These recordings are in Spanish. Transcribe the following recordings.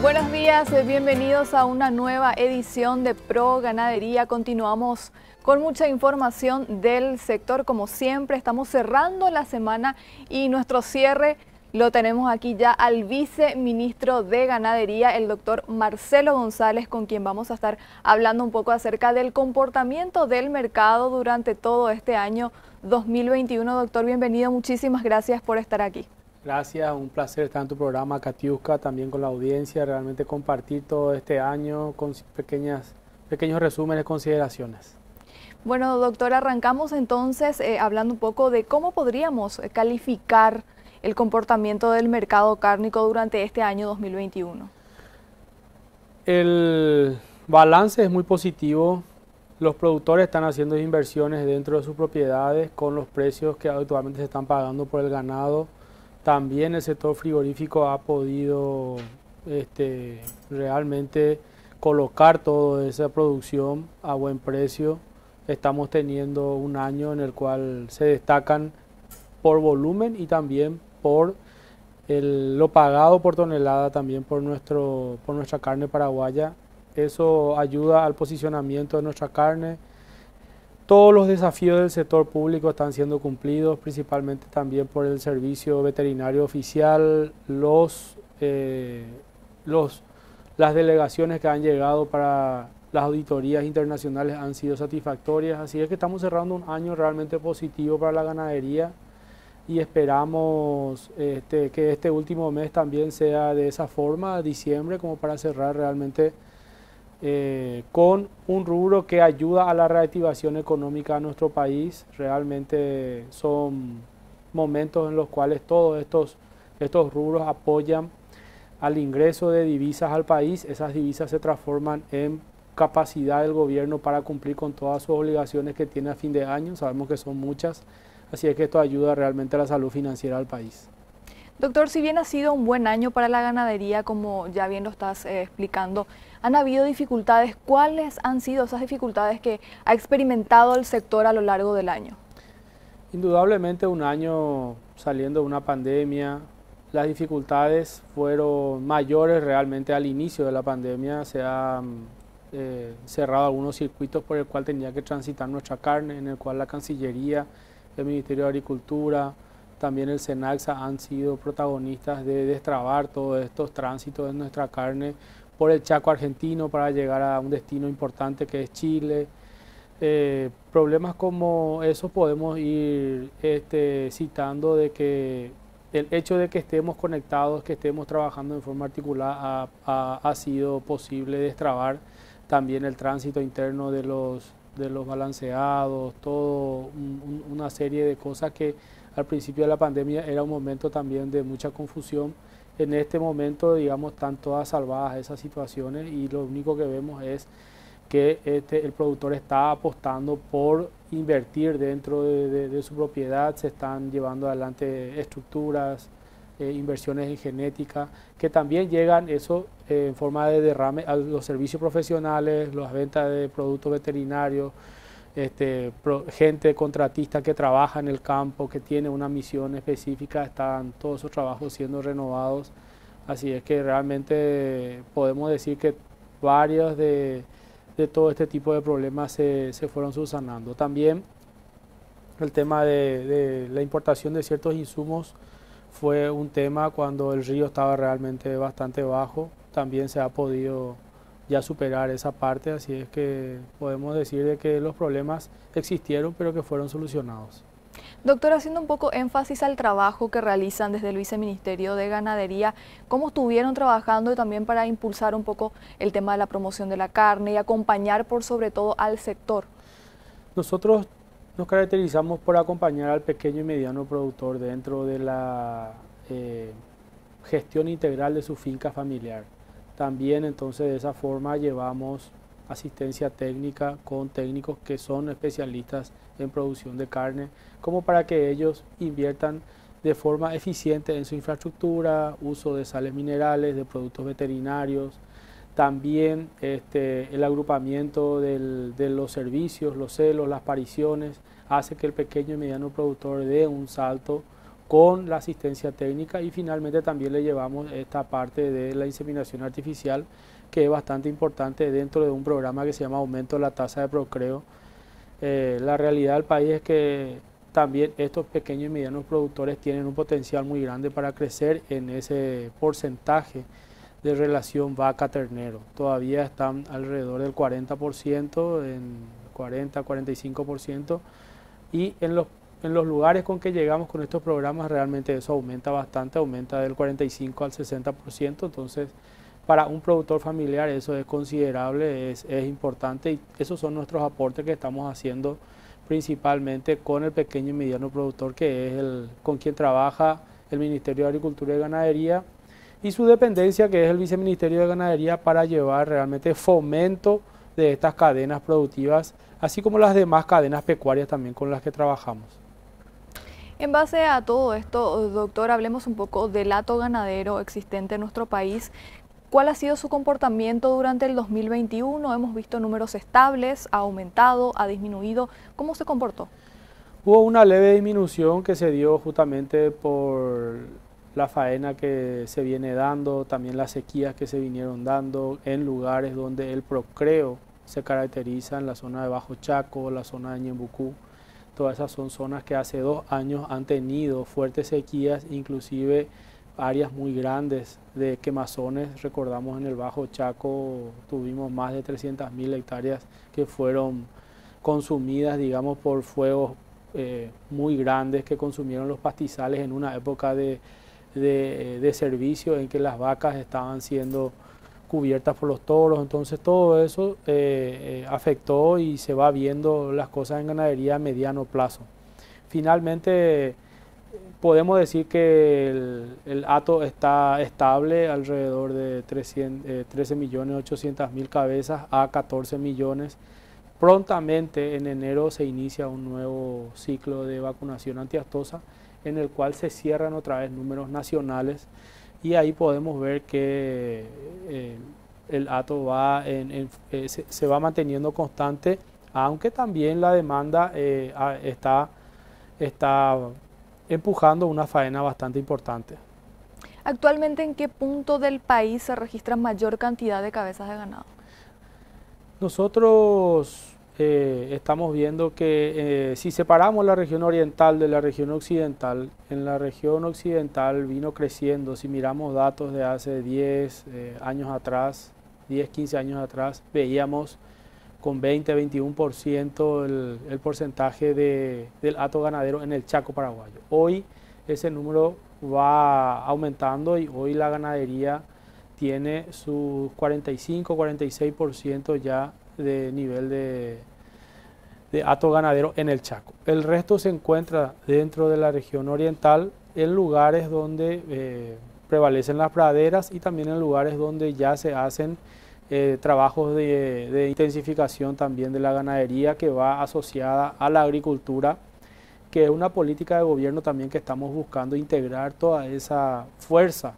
Buenos días, eh, bienvenidos a una nueva edición de Pro Ganadería. Continuamos con mucha información del sector. Como siempre, estamos cerrando la semana y nuestro cierre lo tenemos aquí ya al viceministro de Ganadería, el doctor Marcelo González, con quien vamos a estar hablando un poco acerca del comportamiento del mercado durante todo este año 2021. Doctor, bienvenido, muchísimas gracias por estar aquí. Gracias, un placer estar en tu programa, Katiuska, también con la audiencia, realmente compartir todo este año con pequeñas, pequeños resúmenes, consideraciones. Bueno, doctor, arrancamos entonces eh, hablando un poco de cómo podríamos eh, calificar el comportamiento del mercado cárnico durante este año 2021. El balance es muy positivo. Los productores están haciendo inversiones dentro de sus propiedades con los precios que actualmente se están pagando por el ganado también el sector frigorífico ha podido este, realmente colocar toda esa producción a buen precio. Estamos teniendo un año en el cual se destacan por volumen y también por lo pagado por tonelada también por, nuestro, por nuestra carne paraguaya. Eso ayuda al posicionamiento de nuestra carne todos los desafíos del sector público están siendo cumplidos, principalmente también por el servicio veterinario oficial, eh, los, las delegaciones que han llegado para las auditorías internacionales han sido satisfactorias, así es que estamos cerrando un año realmente positivo para la ganadería y esperamos este, que este último mes también sea de esa forma, diciembre, como para cerrar realmente eh, con un rubro que ayuda a la reactivación económica de nuestro país. Realmente son momentos en los cuales todos estos, estos rubros apoyan al ingreso de divisas al país. Esas divisas se transforman en capacidad del gobierno para cumplir con todas sus obligaciones que tiene a fin de año. Sabemos que son muchas, así es que esto ayuda realmente a la salud financiera del país. Doctor, si bien ha sido un buen año para la ganadería, como ya bien lo estás eh, explicando, han habido dificultades. ¿Cuáles han sido esas dificultades que ha experimentado el sector a lo largo del año? Indudablemente un año saliendo de una pandemia, las dificultades fueron mayores realmente al inicio de la pandemia. Se han eh, cerrado algunos circuitos por el cual tenía que transitar nuestra carne, en el cual la Cancillería, el Ministerio de Agricultura, también el SENAXA han sido protagonistas de destrabar todos estos tránsitos de nuestra carne por el Chaco argentino para llegar a un destino importante que es Chile. Eh, problemas como eso podemos ir este, citando de que el hecho de que estemos conectados, que estemos trabajando en forma articulada, ha, sido posible destrabar también el tránsito interno de los, de los balanceados, todo una serie de cosas que al principio de la pandemia era un momento también de mucha confusión. En este momento, digamos, están todas salvadas esas situaciones y lo único que vemos es que este, el productor está apostando por invertir dentro de, su propiedad, se están llevando adelante estructuras, eh, inversiones en genética, que también llegan eso eh, en forma de derrame a los servicios profesionales, las ventas de productos veterinarios, este, gente contratista que trabaja en el campo, que tiene una misión específica, están todos esos trabajos siendo renovados. Así es que realmente podemos decir que varios de, todo este tipo de problemas se, fueron subsanando. También el tema de, de, la importación de ciertos insumos fue un tema cuando el río estaba realmente bastante bajo. También se ha podido ya superar esa parte, así es que podemos decir de que los problemas existieron pero que fueron solucionados. Doctor, haciendo un poco énfasis al trabajo que realizan desde el Viceministerio de Ganadería, ¿cómo estuvieron trabajando y también para impulsar un poco el tema de la promoción de la carne y acompañar por sobre todo al sector? Nosotros nos caracterizamos por acompañar al pequeño y mediano productor dentro de la eh, gestión integral de su finca familiar. También entonces de esa forma llevamos asistencia técnica con técnicos que son especialistas en producción de carne, como para que ellos inviertan de forma eficiente en su infraestructura, uso de sales minerales, de productos veterinarios, también este, el agrupamiento de los servicios, los celos, las pariciones, hace que el pequeño y mediano productor dé un salto con la asistencia técnica y finalmente también le llevamos esta parte de la inseminación artificial que es bastante importante dentro de un programa que se llama aumento de la tasa de procreo. Eh, la realidad del país es que también estos pequeños y medianos productores tienen un potencial muy grande para crecer en ese porcentaje de relación vaca-ternero. Todavía están alrededor del 40%, en 40-45%, y en los, en los lugares con que llegamos con estos programas realmente eso aumenta bastante, aumenta del 45 al 60%, entonces para un productor familiar eso es considerable, es, es importante y esos son nuestros aportes que estamos haciendo principalmente con el pequeño y mediano productor que es con quien trabaja el Ministerio de Agricultura y Ganadería y su dependencia que es el Viceministerio de Ganadería para llevar realmente fomento de estas cadenas productivas, así como las demás cadenas pecuarias también con las que trabajamos. En base a todo esto, doctor, hablemos un poco del hato ganadero existente en nuestro país. ¿Cuál ha sido su comportamiento durante el 2021? Hemos visto números estables, ha aumentado, ha disminuido. ¿Cómo se comportó? Hubo una leve disminución que se dio justamente por la faena que se viene dando, también las sequías que se vinieron dando en lugares donde el procreo se caracteriza en la zona de Bajo Chaco, la zona de Ñembucú. Todas esas son zonas que hace dos años han tenido fuertes sequías, inclusive áreas muy grandes de quemazones. Recordamos en el Bajo Chaco tuvimos más de 300.000 hectáreas que fueron consumidas, digamos, por fuegos eh, muy grandes que consumieron los pastizales en una época de, de, servicio en que las vacas estaban siendo cubiertas por los toros. Entonces todo eso eh, eh, afectó y se va viendo las cosas en ganadería a mediano plazo. Finalmente, podemos decir que el, hato está estable alrededor de 13 millones 800 mil cabezas a 14 millones. Prontamente en enero se inicia un nuevo ciclo de vacunación antiastosa en el cual se cierran otra vez números nacionales y ahí podemos ver que eh, el hato va en, eh, se, va manteniendo constante, aunque también la demanda eh, está, está empujando una faena bastante importante. Actualmente, ¿en qué punto del país se registra mayor cantidad de cabezas de ganado? Nosotros eh, estamos viendo que eh, si separamos la región oriental de la región occidental, en la región occidental vino creciendo, si miramos datos de hace 10 eh, años atrás, 10, 15 años atrás, veíamos con 20, 21% el, el porcentaje de, del hato ganadero en el Chaco paraguayo. Hoy ese número va aumentando y hoy la ganadería tiene sus 45, 46% ya de nivel de, de ganadero en el Chaco. El resto se encuentra dentro de la región oriental en lugares donde eh, prevalecen las praderas y también en lugares donde ya se hacen eh, trabajos de, intensificación también de la ganadería que va asociada a la agricultura, que es una política de gobierno también que estamos buscando integrar toda esa fuerza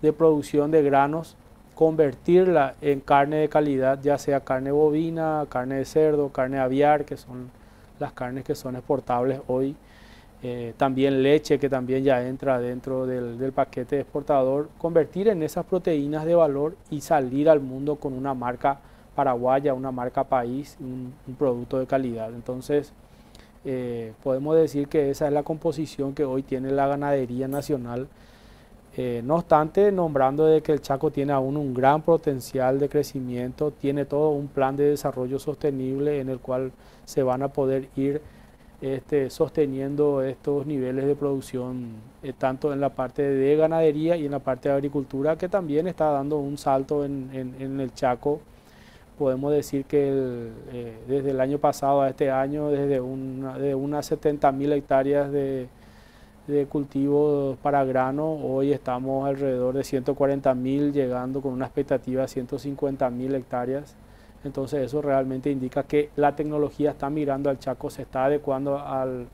de producción de granos, convertirla en carne de calidad, ya sea carne bovina, carne de cerdo, carne aviar, que son las carnes que son exportables hoy eh, también leche que también ya entra dentro del, paquete exportador, convertir en esas proteínas de valor y salir al mundo con una marca paraguaya, una marca país, un, producto de calidad. Entonces, eh, podemos decir que esa es la composición que hoy tiene la ganadería nacional. Eh, no obstante, nombrando de que el Chaco tiene aún un gran potencial de crecimiento, tiene todo un plan de desarrollo sostenible en el cual se van a poder ir este, sosteniendo estos niveles de producción eh, tanto en la parte de ganadería y en la parte de agricultura que también está dando un salto en, el Chaco. Podemos decir que eh, desde el año pasado a este año, desde de unas 70 mil hectáreas de, de cultivos para grano, hoy estamos alrededor de 140 mil, llegando con una expectativa de 150 mil hectáreas entonces eso realmente indica que la tecnología está mirando al Chaco, se está adecuando al,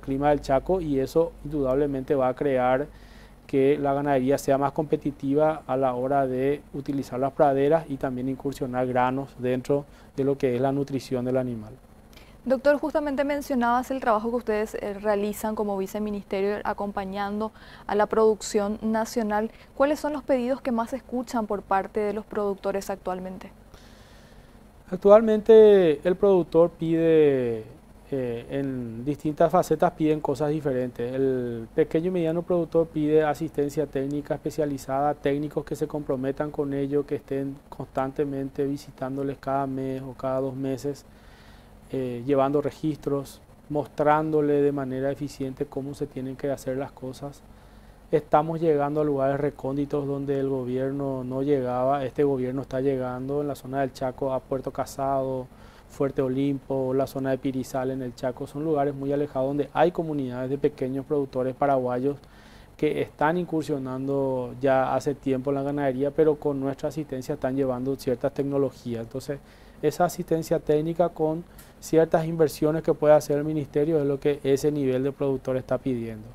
clima del Chaco y eso indudablemente va a crear que la ganadería sea más competitiva a la hora de utilizar las praderas y también incursionar granos dentro de lo que es la nutrición del animal. Doctor, justamente mencionabas el trabajo que ustedes eh, realizan como viceministerio acompañando a la producción nacional. ¿Cuáles son los pedidos que más escuchan por parte de los productores actualmente? Actualmente el productor pide eh, en distintas facetas piden cosas diferentes. El pequeño y mediano productor pide asistencia técnica especializada, técnicos que se comprometan con ello, que estén constantemente visitándoles cada mes o cada dos meses, eh, llevando registros, mostrándole de manera eficiente cómo se tienen que hacer las cosas. Estamos llegando a lugares recónditos donde el gobierno no llegaba. Este gobierno está llegando en la zona del Chaco a Puerto Casado, Fuerte Olimpo, la zona de Pirizal en el Chaco, son lugares muy alejados donde hay comunidades de pequeños productores paraguayos que están incursionando ya hace tiempo en la ganadería, pero con nuestra asistencia están llevando ciertas tecnologías. Entonces, esa asistencia técnica con ciertas inversiones que puede hacer el ministerio es lo que ese nivel de productor está pidiendo.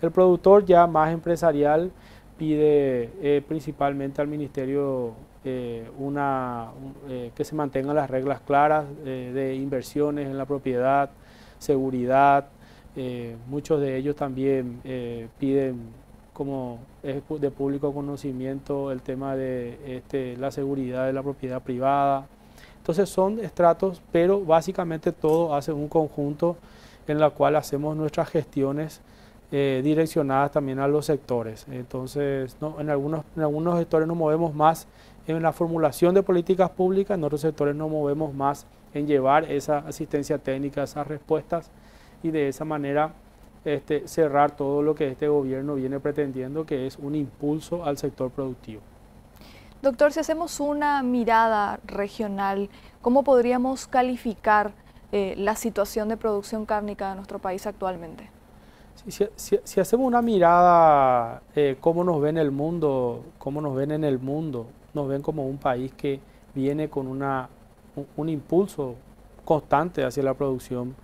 El productor ya más empresarial pide eh, principalmente al ministerio eh, una, eh, que se mantengan las reglas claras de inversiones en la propiedad, seguridad. muchos de ellos también piden como es de público conocimiento el tema de este, la seguridad de la propiedad privada. Entonces son estratos, pero básicamente todo hace un conjunto en la cual hacemos nuestras gestiones direccionadas también a los sectores. Entonces, en, algunos, en algunos sectores nos movemos más en la formulación de políticas públicas, en otros sectores nos movemos más en llevar esa asistencia técnica, esas respuestas y de esa manera este, cerrar todo lo que este gobierno viene pretendiendo, que es un impulso al sector productivo. Doctor, si hacemos una mirada regional, ¿cómo podríamos calificar eh, la situación de producción cárnica de nuestro país actualmente? Si, hacemos una mirada, eh, cómo nos ven el mundo, cómo nos ven en el mundo, nos ven como un país que viene con una, un, impulso constante hacia la producción,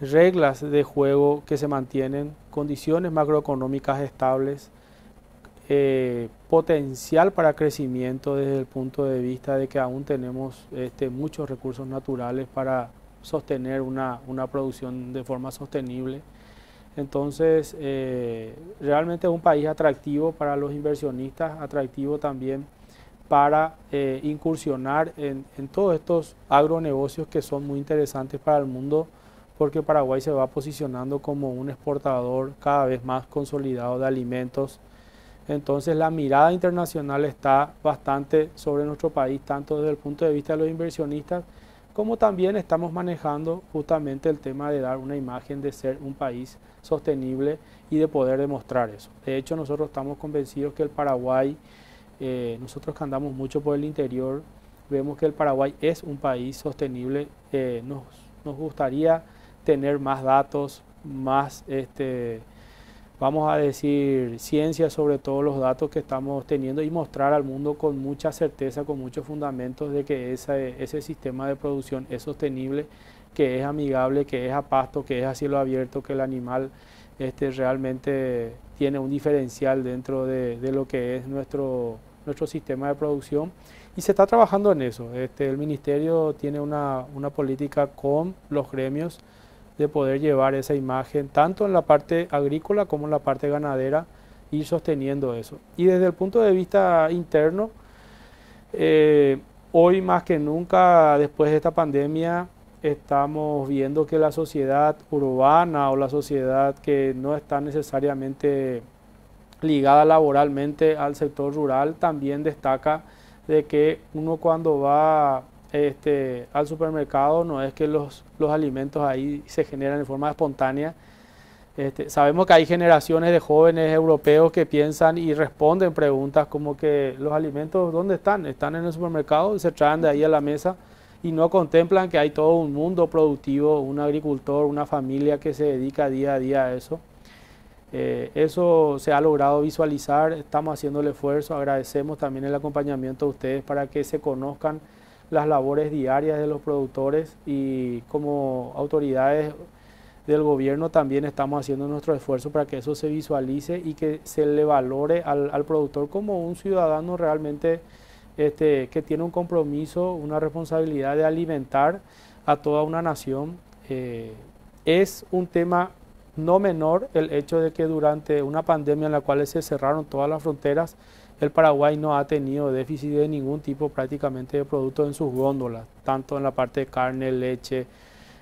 reglas de juego que se mantienen, condiciones macroeconómicas estables, eh, potencial para crecimiento desde el punto de vista de que aún tenemos este, muchos recursos naturales para sostener una, una producción de forma sostenible. Entonces, eh, realmente es un país atractivo para los inversionistas, atractivo también para eh, incursionar en, todos estos agronegocios que son muy interesantes para el mundo porque Paraguay se va posicionando como un exportador cada vez más consolidado de alimentos. Entonces la mirada internacional está bastante sobre nuestro país, tanto desde el punto de vista de los inversionistas, como también estamos manejando justamente el tema de dar una imagen de ser un país sostenible y de poder demostrar eso. De hecho, nosotros estamos convencidos que el Paraguay eh, nosotros que andamos mucho por el interior, vemos que el Paraguay es un país sostenible. Eh, nos, nos, gustaría tener más datos, más, este, vamos a decir, ciencia sobre todos los datos que estamos teniendo y mostrar al mundo con mucha certeza, con muchos fundamentos de que ese, sistema de producción es sostenible, que es amigable, que es a pasto, que es a cielo abierto, que el animal este, realmente tiene un diferencial dentro de, de lo que es nuestro nuestro sistema de producción y se está trabajando en eso. Este, el ministerio tiene una, política con los gremios de poder llevar esa imagen tanto en la parte agrícola como en la parte ganadera, ir sosteniendo eso. Y desde el punto de vista interno, eh, hoy más que nunca, después de esta pandemia, estamos viendo que la sociedad urbana o la sociedad que no está necesariamente ligada laboralmente al sector rural, también destaca de que uno cuando va este, al supermercado no es que los, los alimentos ahí se generan de forma espontánea. Este, sabemos que hay generaciones de jóvenes europeos que piensan y responden preguntas como que los alimentos, ¿dónde están? Están en el supermercado se traen de ahí a la mesa y no contemplan que hay todo un mundo productivo, un agricultor, una familia que se dedica día a día a eso. Eh, eso se ha logrado visualizar, estamos haciendo el esfuerzo, agradecemos también el acompañamiento de ustedes para que se conozcan las labores diarias de los productores y como autoridades del gobierno también estamos haciendo nuestro esfuerzo para que eso se visualice y que se le valore al, productor como un ciudadano realmente este, que tiene un compromiso, una responsabilidad de alimentar a toda una nación. Eh, es un tema no menor el hecho de que durante una pandemia en la cual se cerraron todas las fronteras, el Paraguay no ha tenido déficit de ningún tipo prácticamente de productos en sus góndolas, tanto en la parte de carne, leche,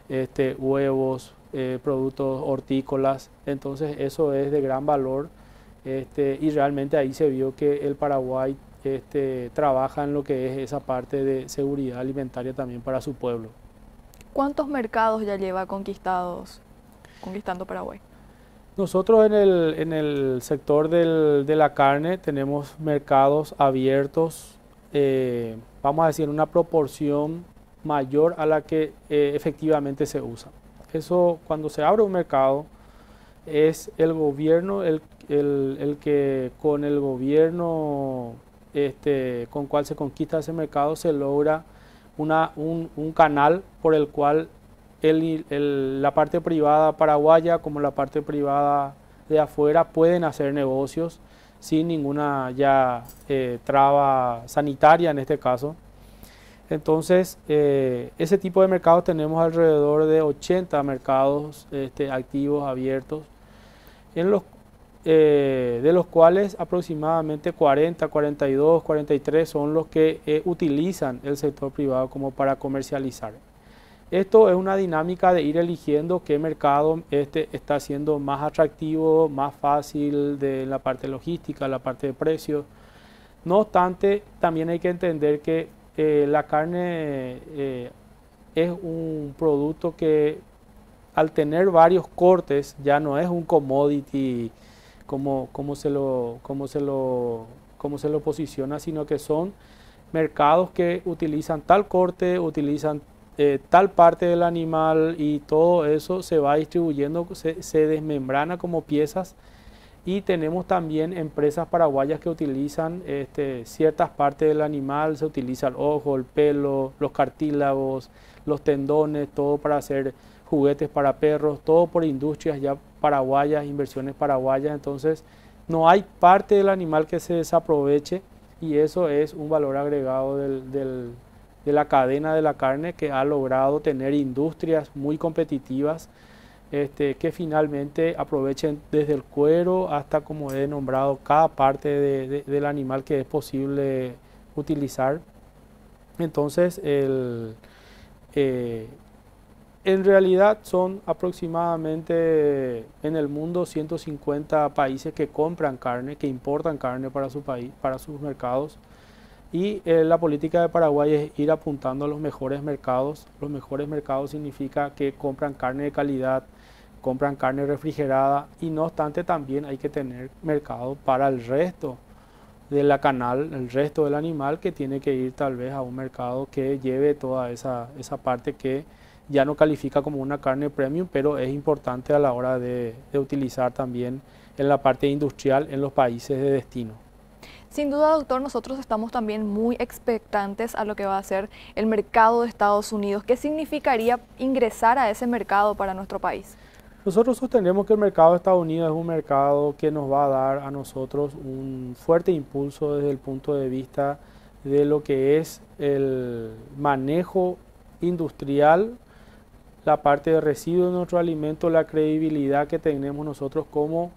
este, huevos, eh, productos hortícolas. Entonces eso es de gran valor este, y realmente ahí se vio que el Paraguay este, trabaja en lo que es esa parte de seguridad alimentaria también para su pueblo. ¿Cuántos mercados ya lleva conquistados, conquistando Paraguay? Nosotros en el, en el sector del, de la carne tenemos mercados abiertos, eh, vamos a decir, una proporción mayor a la que eh, efectivamente se usa. Eso, cuando se abre un mercado, es el gobierno el, el, que con el gobierno este, con cual se conquista ese mercado se logra una, un, un canal por el cual la parte privada paraguaya como la parte privada de afuera pueden hacer negocios sin ninguna ya eh, traba sanitaria en este caso. Entonces, eh, ese tipo de mercados tenemos alrededor de 80 mercados este, activos, abiertos, eh, de los cuales aproximadamente 40, 42, 43 son los que utilizan el sector privado como para comercializar. Esto es una dinámica de ir eligiendo qué mercado este está siendo más atractivo, más fácil de la parte logística, la parte de precios. No obstante, también hay que entender que eh, la carne eh, es un producto que al tener varios cortes ya no es un commodity como, como, se, lo, como, se, lo, como se lo posiciona, sino que son mercados que utilizan tal corte, utilizan eh, tal parte del animal y todo eso se va distribuyendo, se, desmembrana como piezas. Y tenemos también empresas paraguayas que utilizan este, ciertas partes del animal, se utiliza el ojo, el pelo, los cartílagos, los tendones, todo para hacer juguetes para perros, todo por industrias ya paraguayas, inversiones paraguayas, entonces no hay parte del animal que se desaproveche y eso es un valor agregado del de la cadena de la carne que ha logrado tener industrias muy competitivas este, que finalmente aprovechen desde el cuero hasta como he nombrado cada parte del animal que es posible utilizar. Entonces, el, eh, en realidad son aproximadamente en el mundo 150 países que compran carne, que importan carne para su país, para sus mercados. Y eh, la política de Paraguay es ir apuntando a los mejores mercados. Los mejores mercados significa que compran carne de calidad, compran carne refrigerada y no obstante también hay que tener mercado para el resto de la canal, el resto del animal que tiene que ir tal vez a un mercado que lleve toda esa, esa parte que ya no califica como una carne premium, pero es importante a la hora de, de utilizar también en la parte industrial en los países de destino. Sin duda, doctor, nosotros estamos también muy expectantes a lo que va a ser el mercado de Estados Unidos. ¿Qué significaría ingresar a ese mercado para nuestro país? Nosotros sostenemos que el mercado de Estados Unidos es un mercado que nos va a dar a nosotros un fuerte impulso desde el punto de vista de lo que es el manejo industrial, la parte de residuos de nuestro alimento, la credibilidad que tenemos nosotros como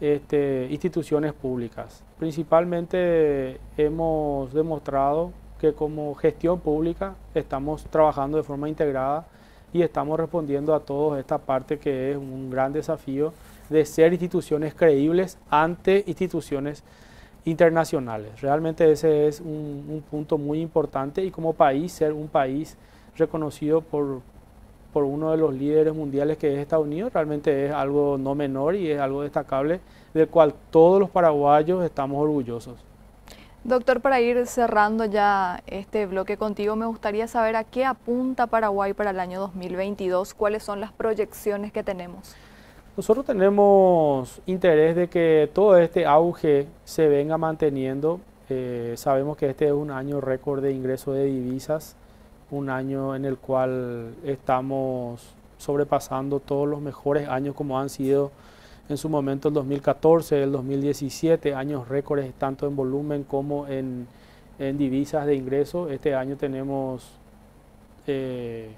este, instituciones públicas. Principalmente hemos demostrado que como gestión pública estamos trabajando de forma integrada y estamos respondiendo a toda esta parte que es un gran desafío de ser instituciones creíbles ante instituciones internacionales. Realmente ese es un, un punto muy importante y como país ser un país reconocido por, por uno de los líderes mundiales que es Estados Unidos, realmente es algo no menor y es algo destacable del cual todos los paraguayos estamos orgullosos. Doctor, para ir cerrando ya este bloque contigo, me gustaría saber a qué apunta Paraguay para el año 2022, cuáles son las proyecciones que tenemos. Nosotros tenemos interés de que todo este auge se venga manteniendo. Eh, sabemos que este es un año récord de ingreso de divisas un año en el cual estamos sobrepasando todos los mejores años como han sido en su momento el 2014, el 2017, años récords tanto en volumen como en, divisas de ingreso. Este año tenemos eh,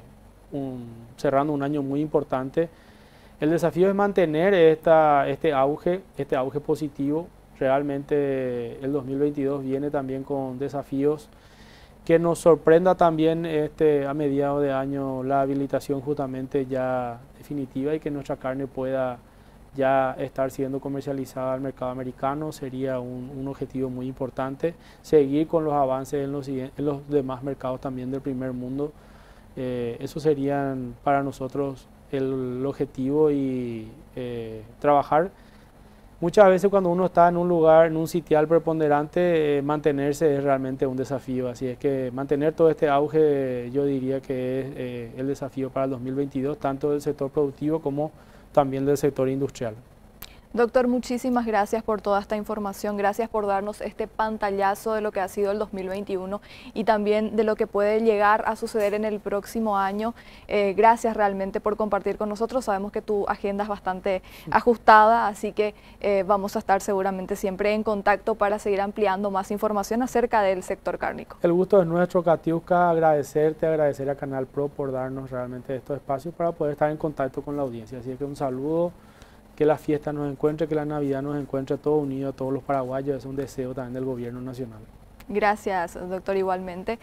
cerrando un año muy importante. El desafío es mantener esta, este auge, este auge positivo. Realmente el 2022 viene también con desafíos que nos sorprenda también este, a mediados de año la habilitación justamente ya definitiva y que nuestra carne pueda ya estar siendo comercializada al mercado americano sería un, objetivo muy importante. Seguir con los avances en los, en los demás mercados también del primer mundo. Eh, eso serían para nosotros el, objetivo y eh, trabajar. Muchas veces cuando uno está en un lugar, en un sitial preponderante, eh, mantenerse es realmente un desafío. Así es que mantener todo este auge yo diría que es el desafío para el 2022, tanto del sector productivo como también del sector industrial. Doctor, muchísimas gracias por toda esta información, gracias por darnos este pantallazo de lo que ha sido el 2021 y también de lo que puede llegar a suceder en el próximo año. Eh, gracias realmente por compartir con nosotros, sabemos que tu agenda es bastante ajustada, así que eh, vamos a estar seguramente siempre en contacto para seguir ampliando más información acerca del sector cárnico. El gusto es nuestro, Katiuska, agradecerte, agradecer a Canal Pro por darnos realmente estos espacios para poder estar en contacto con la audiencia. Así que un saludo que la fiesta nos encuentre, que la Navidad nos encuentre todos unidos, todos los paraguayos, es un deseo también del gobierno nacional. Gracias, doctor, igualmente.